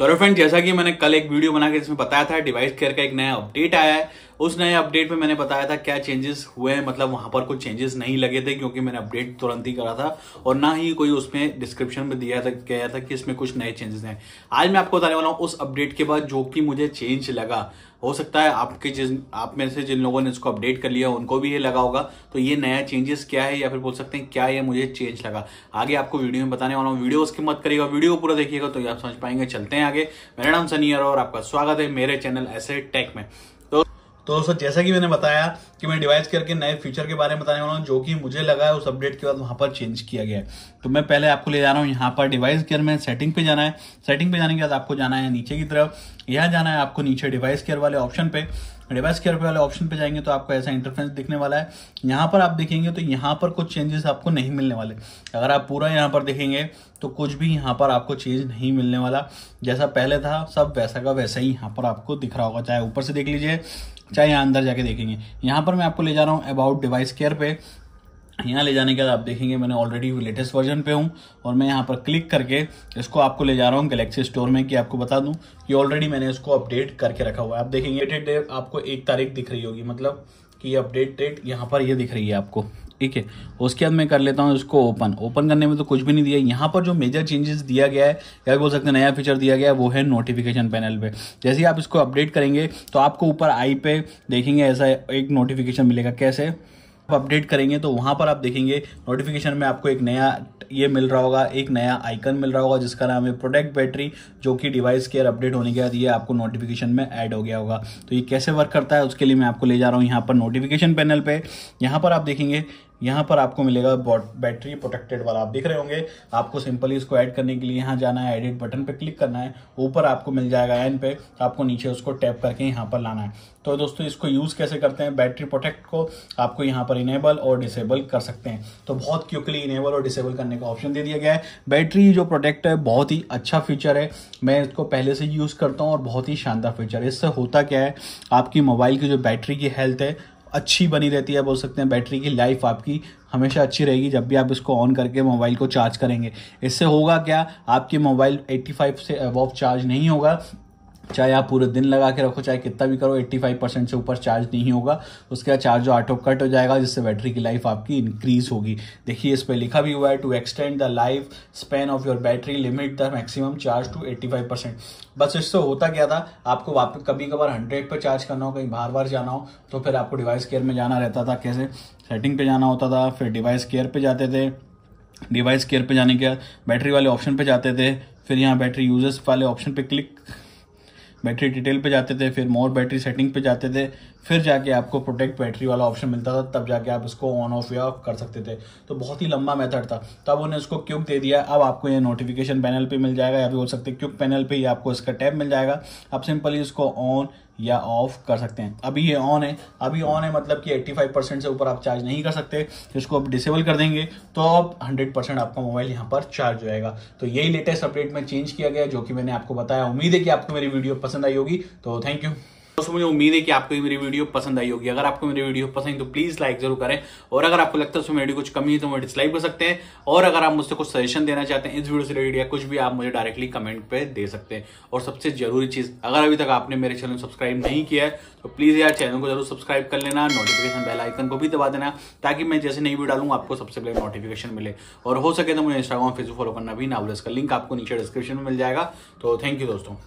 तो फ्रेंड जैसा कि मैंने कल एक वीडियो बना के जिसमें बताया था, डिवाइस केयर का एक नया अपडेट आया है। उस नए अपडेट में मैंने बताया था क्या चेंजेस हुए हैं। मतलब वहाँ पर कुछ चेंजेस नहीं लगे थे क्योंकि मैंने अपडेट तुरंत ही करा था। और ना ही कोई उसमें डिस्क्रिप्शन में दिया था, गया था कि इसमें कुछ नए चेंजेस हैं। आज मैं आपको बताने वाला हूँ, उस अपडेट के बाद जो कि मुझे चेंज लगा। हो सकता है आपके जिस आप में से जिन लोगों ने इसको अपडेट कर लिया, उनको भी ये लगा होगा। तो ये नया चेंजेस क्या है या फिर बोल सकते हैं, क्या ये मुझे चेंज लगा? आगे आपको वीडियो में बताने वाला हूँ। वीडियो उसकी मत करिएगा वीडियो पूरा देखिएगा तो ये आप समझ पाएँगे। चलते हैं आगे। मेरा नाम सनियर और आपका स्वागत है मेरे चैनल ऐसे टेक में। तो दोस्तों जैसा कि मैंने बताया कि मैं डिवाइस करके नए फीचर के बारे में बताने वाला हूँ, जो कि मुझे लगा है उस अपडेट के बाद वहाँ पर चेंज किया गया है। तो मैं पहले आपको ले जा रहा हूँ, यहाँ पर डिवाइस केयर में सेटिंग पे जाना है। सेटिंग पे जाने के बाद आपको जाना है नीचे की तरफ़। यहाँ जाना है आपको नीचे डिवाइस केयर वाले ऑप्शन पे। डिवाइस केयर वाले ऑप्शन पे जाएँगे तो आपको ऐसा इंटरफेंस दिखने वाला है। यहाँ पर आप देखेंगे तो यहाँ पर कुछ चेंजेस आपको नहीं मिलने वाले। अगर आप पूरा यहाँ पर देखेंगे तो कुछ भी यहाँ पर आपको चेंज नहीं मिलने वाला। जैसा पहले था, सब वैसा का वैसा ही यहाँ पर आपको दिख रहा होगा। चाहे ऊपर से देख लीजिए, चाहे यहाँ अंदर जाके देखेंगे। यहाँ पर मैं आपको ले जा रहा हूँ अबाउट डिवाइस केयर पे। यहाँ ले जाने के बाद आप देखेंगे मैंने ऑलरेडी लेटेस्ट वर्जन पे हूँ और मैं यहाँ पर क्लिक करके इसको आपको ले जा रहा हूँ गैलेक्सी स्टोर में कि आपको बता दूँ कि ऑलरेडी मैंने इसको अपडेट करके रखा हुआ है। आप देखेंगे डेट आपको एक तारीख दिख रही होगी मतलब कि अपडेट डेट यहाँ पर ये दिख रही है आपको। ठीक है? उसके बाद मैं कर लेता हूँ इसको ओपन ओपन करने में तो कुछ भी नहीं दिया। यहाँ पर जो मेजर चेंजेस दिया गया है या बोल सकते हैं, नया फीचर दिया गया है, वो है नोटिफिकेशन पैनल पे। जैसे ही आप इसको अपडेट करेंगे तो आपको ऊपर आई पे देखेंगे ऐसा एक नोटिफिकेशन मिलेगा। कैसे? अपडेट करेंगे तो वहाँ पर आप देखेंगे नोटिफिकेशन में आपको एक नया ये मिल रहा होगा, एक नया आइकन मिल रहा होगा, जिसका नाम है प्रोडक्ट बैटरी जो कि डिवाइस केयर अपडेट होने के बाद ये आपको नोटिफिकेशन में ऐड हो गया होगा। तो ये कैसे वर्क करता है, उसके लिए मैं आपको ले जा रहा हूँ यहाँ पर नोटिफिकेशन पैनल पे। यहाँ पर आप देखेंगे यहाँ पर आपको मिलेगा बैटरी प्रोटेक्टेड वाला। आप देख रहे होंगे, आपको सिंपली इसको ऐड करने के लिए यहाँ जाना है एडिट बटन पे क्लिक करना है, ऊपर आपको मिल जाएगा एन पे आपको नीचे उसको टैप करके यहाँ पर लाना है। तो दोस्तों, इसको यूज़ कैसे करते हैं? बैटरी प्रोटेक्ट को आपको यहाँ पर इनेबल और डिसेबल कर सकते हैं। तो बहुत क्विकली इनेबल और डिसेबल करने का ऑप्शन दे दिया गया है। बैटरी जो प्रोटेक्ट है, बहुत ही अच्छा फीचर है। मैं इसको पहले से यूज़ करता हूँ और बहुत ही शानदार फीचर है। इससे होता क्या है? आपकी मोबाइल की जो बैटरी की हेल्थ है अच्छी बनी रहती है, बोल सकते हैं, बैटरी की लाइफ आपकी हमेशा अच्छी रहेगी जब भी आप इसको ऑन करके मोबाइल को चार्ज करेंगे। इससे होगा क्या? आपके मोबाइल 85 से अबव चार्ज नहीं होगा। चाहे आप पूरे दिन लगा के रखो, चाहे कितना भी करो 85 परसेंट से ऊपर चार्ज नहीं होगा। उसके बाद चार्ज ऑटो कट हो जाएगा, जिससे बैटरी की लाइफ आपकी इंक्रीज होगी। देखिए, इस पर लिखा भी हुआ है to extend the life span of your battery limit the maximum charge to 85 percent बस इससे होता क्या था? आपको वापस कभी कभार हंड्रेड पर चार्ज करना हो, कहीं बार बार जाना हो तो फिर आपको डिवाइस केयर में जाना रहता था। कैसे? सेटिंग पे जाना होता था, फिर डिवाइस केयर पे जाते थे। डिवाइस केयर पे जाने के बाद बैटरी वाले ऑप्शन पे जाते थे। फिर यहाँ बैटरी यूज़र्स वाले ऑप्शन पे क्लिक बैटरी डिटेल पे जाते थे फिर मोर बैटरी सेटिंग पे जाते थे फिर जाके आपको प्रोटेक्ट बैटरी वाला ऑप्शन मिलता था, तब जाके आप इसको ऑन ऑफ़ या ऑफ़ कर सकते थे। तो बहुत ही लंबा मेथड था। तब उन्हें इसको क्यूक दे दिया? अब आपको ये नोटिफिकेशन पैनल पे मिल जाएगा, या फिर बोल सकते क्यूक पैनल पे ही आपको इसका टैब मिल जाएगा। आप सिंपली इसको ऑन या ऑफ़ कर सकते हैं। अभी ये ऑन है। अभी ऑन है मतलब कि 85 परसेंट से ऊपर आप चार्ज नहीं कर सकते। इसको आप डिसेबल कर देंगे तो अब 100 परसेंट आपका मोबाइल यहाँ पर चार्ज हो जाएगा। तो यही लेटेस्ट अपडेट में चेंज किया गया, जो कि मैंने आपको बताया। उम्मीद है कि आपको मेरी वीडियो पसंद आई होगी। तो थैंक यू दोस्तों मुझे उम्मीद है कि आपको मेरी वीडियो पसंद आई होगी। अगर आपको मेरी वीडियो पसंद तो प्लीज़ लाइक ज़रूर करें। और अगर आपको लगता है उसमें वीडियो कुछ कमी है तो मुझे डिसलाइक कर सकते हैं। और अगर आप मुझसे कुछ सजेशन देना चाहते हैं, इस वीडियो से रिलेटेड या कुछ भी, आप मुझे डायरेक्टली कमेंट पर दे सकते हैं। और सबसे ज़रूरी चीज़, अगर अभी तक आपने मेरे चैनल सब्सक्राइब नहीं किया है तो प्लीज़ यार चैनल को ज़रूर सब्सक्राइब कर लेना नोटिफिकेशन बेल आइकन को भी दबा देना, ताकि मैं जैसे नई वीडियो डालूँगा आपको सबसे पहले नोटिफिकेशन मिले। और हो सके तो मुझे इंस्टाग्राम फेसबुक फॉलो करना भी, ना इसका लिंक आपको नीचे डिस्क्रिप्शन में मिल जाएगा। तो थैंक यू दोस्तों।